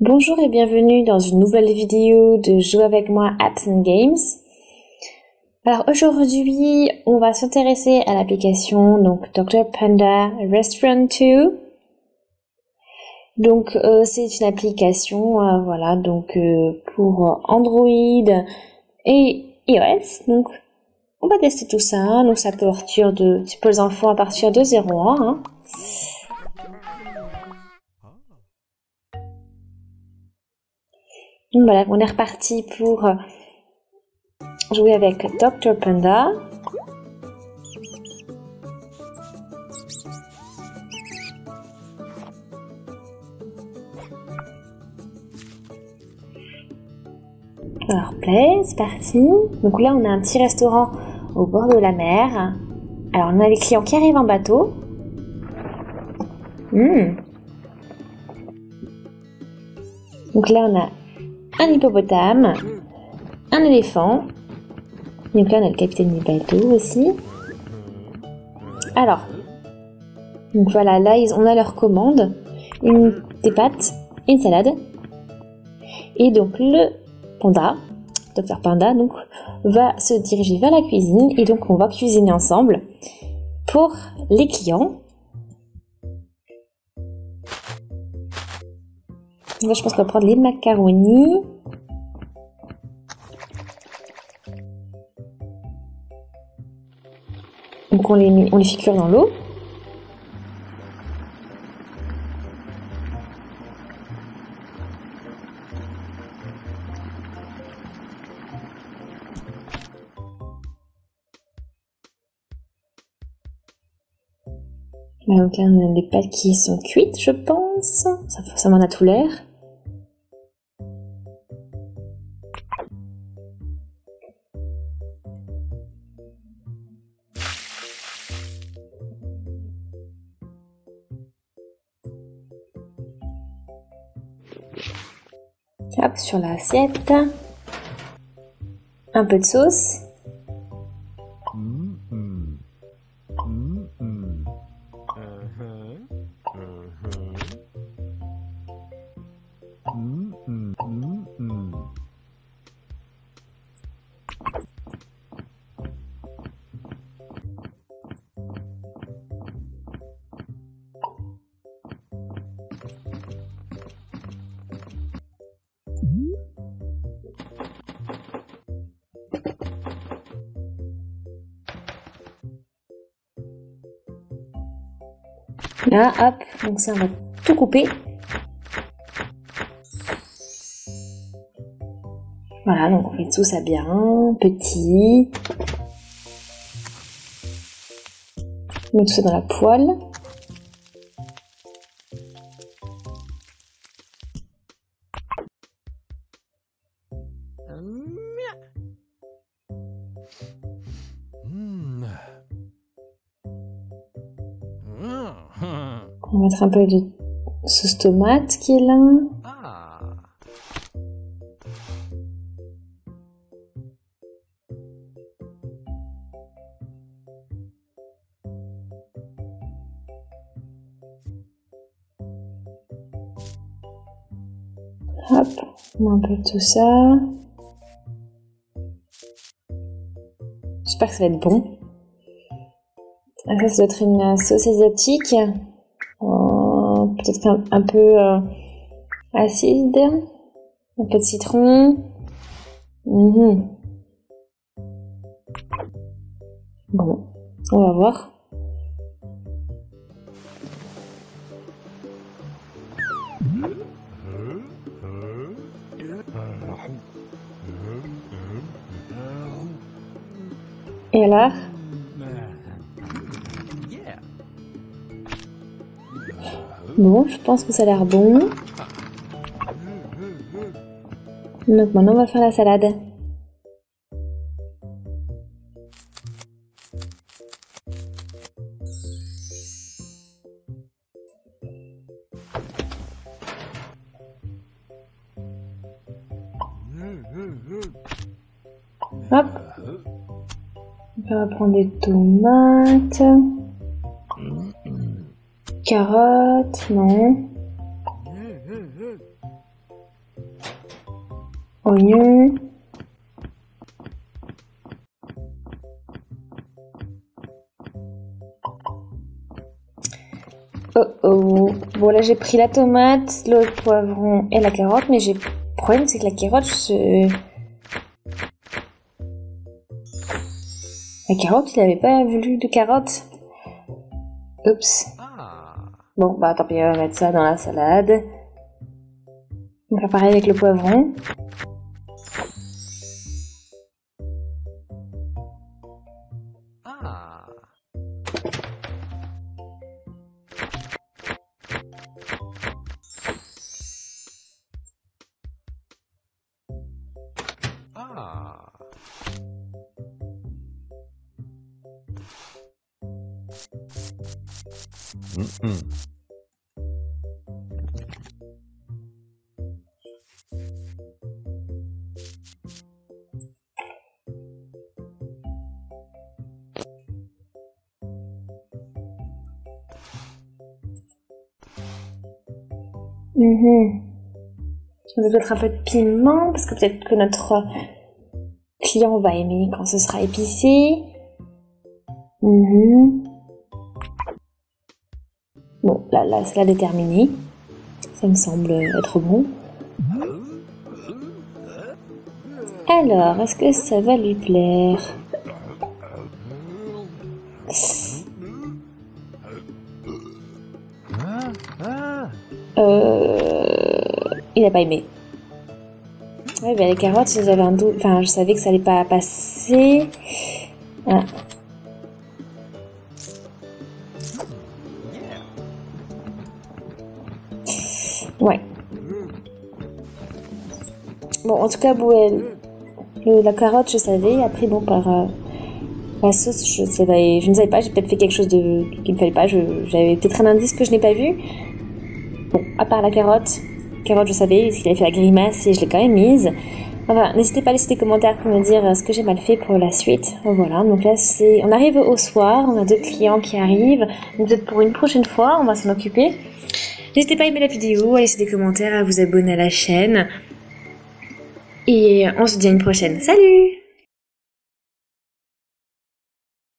Bonjour et bienvenue dans une nouvelle vidéo de Jouer avec moi Apps and Games. Alors aujourd'hui, on va s'intéresser à l'application donc Dr Panda Restaurant 2. Donc euh, c'est une application euh, voilà donc euh, pour Android et iOS. Donc on va tester tout ça. Donc ça peut partir de pour les à partir de 0 ans. Hein. Donc voilà, on est reparti pour euh, jouer avec Dr Panda. Alors play, c'est parti. Donc là on a un petit restaurant au bord de la mer. Alors on a les clients qui arrivent en bateau. Hmm. Donc là on a un hippopotame, un éléphant. Donc là, on a le capitaine du aussi. Alors, donc voilà, là, on a leur commande. Une, des pâtes, une salade. Et donc, le panda, docteur Panda, donc, va se diriger vers la cuisine. Et donc, on va cuisiner ensemble pour les clients. Là, je pense qu'on va prendre les macaronis. Donc on les, met, on les fait cuire dans l'eau. Donc là, on a les pâtes qui sont cuites, je pense. Ça, ça m'en a tout l'air. Hop, sur l'assiette. Un peu de sauce. Là, hop, donc ça, on va tout couper. Voilà, donc on fait tout ça bien, petit. On met tout ça dans la poêle. On va mettre un peu de sauce tomate qui est là. Hop, on met un peu de tout ça. J'espère que ça va être bon. Ça, ça doit être une sauce asiatique. Euh, Peut-être un, un peu euh, acide. Un peu de citron. Mhm. Bon, on va voir. Et alors? Bon, je pense que ça a l'air bon. Donc maintenant, on va faire la salade. Hop. On va prendre des tomates. Carottes, non. oignon. Oh oh. Bon là j'ai pris la tomate, le poivron et la carotte, mais j'ai problème c'est que la carotte. La carotte, il avait pas voulu de carotte. Oups. Bon bah tant pis, on va mettre ça dans la salade. On va faire pareil avec le poivron. Mhm. On va mettre un peu de piment parce que peut-être que notre client va aimer quand ce sera épicé. Mhm. Là, la salade est. Ça me semble être bon. Alors, est-ce que ça va lui plaire? Euh... Il n'a pas aimé. Ouais, bah, les carottes, j'avais un doute. Enfin, je savais que ça allait pas passer. Ah. Ouais. Bon, en tout cas, Bouel, la carotte, je savais. Après, bon, par euh, la sauce, je, savais, je ne savais pas. J'ai peut-être fait quelque chose de qu'il ne fallait pas. J'avais peut-être un indice que je n'ai pas vu. Bon, à part la carotte, carotte, je savais, parce qu'il avait fait la grimace et je l'ai quand même mise. Voilà, n'hésitez pas à laisser des commentaires pour me dire euh, ce que j'ai mal fait pour la suite. Voilà, donc là, c'est, on arrive au soir, on a deux clients qui arrivent. Peut-être pour une prochaine fois, on va s'en occuper. N'hésitez pas à aimer la vidéo, à laisser des commentaires, à vous abonner à la chaîne. Et on se dit à une prochaine. Salut